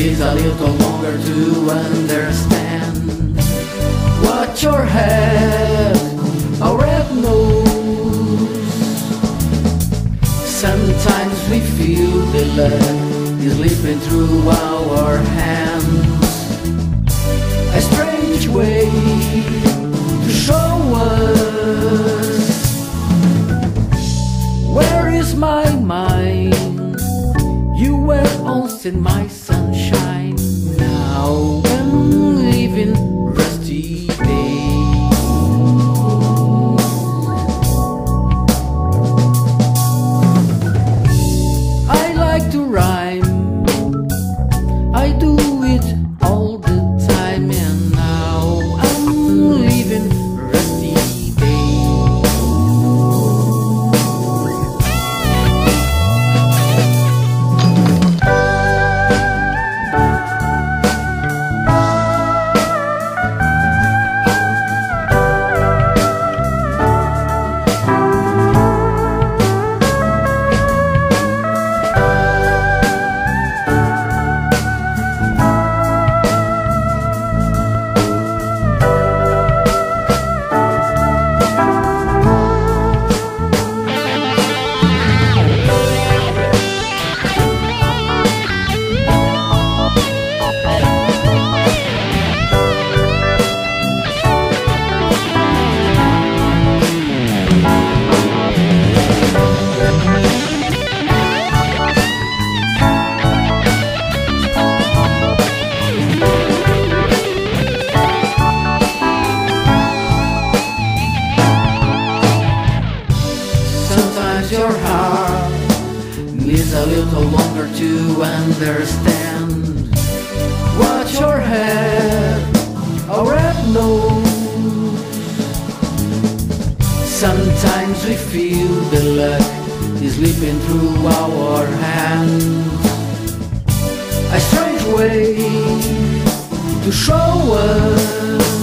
to understand what your head or red nose. Sometimes we feel the love is slipping through our hands. A strange way to show us where is my mind. Once in my sunshine. Now I'm living rusty days. I like to rhyme. I do it all the time, and now I'm living Your heart needs a little longer to understand Watch your head or red knows. Sometimes we feel the luck is slipping through our hands. A strange way to show us